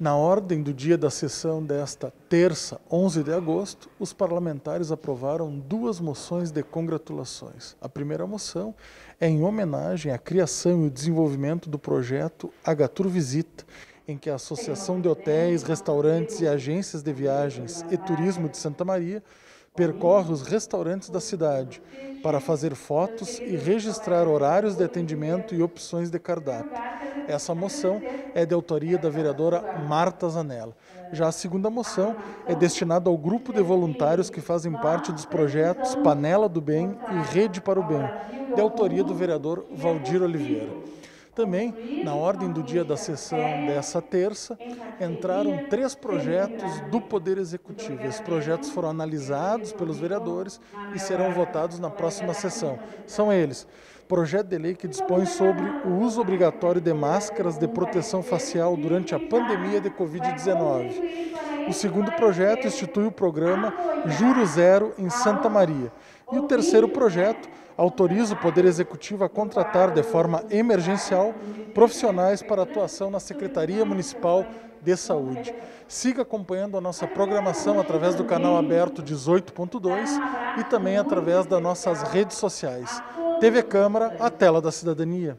Na ordem do dia da sessão desta terça, 11 de agosto, os parlamentares aprovaram duas moções de congratulações. A primeira moção é em homenagem à criação e o desenvolvimento do projeto Agatur Visita, em que a Associação de Hotéis, Restaurantes e Agências de Viagens e Turismo de Santa Maria percorre os restaurantes da cidade para fazer fotos e registrar horários de atendimento e opções de cardápio. Essa moção é de autoria da vereadora Marta Zanella. Já a segunda moção é destinada ao grupo de voluntários que fazem parte dos projetos Panela do Bem e Rede para o Bem, de autoria do vereador Valdir Oliveira. Também, na ordem do dia da sessão dessa terça, entraram três projetos do Poder Executivo. Esses projetos foram analisados pelos vereadores e serão votados na próxima sessão. São eles: projeto de lei que dispõe sobre o uso obrigatório de máscaras de proteção facial durante a pandemia de Covid-19. O segundo projeto institui o programa Juro Zero em Santa Maria. E o terceiro projeto autoriza o Poder Executivo a contratar de forma emergencial profissionais para atuação na Secretaria Municipal de Saúde. Siga acompanhando a nossa programação através do canal aberto 18.2 e também através das nossas redes sociais. TV Câmara, a tela da cidadania.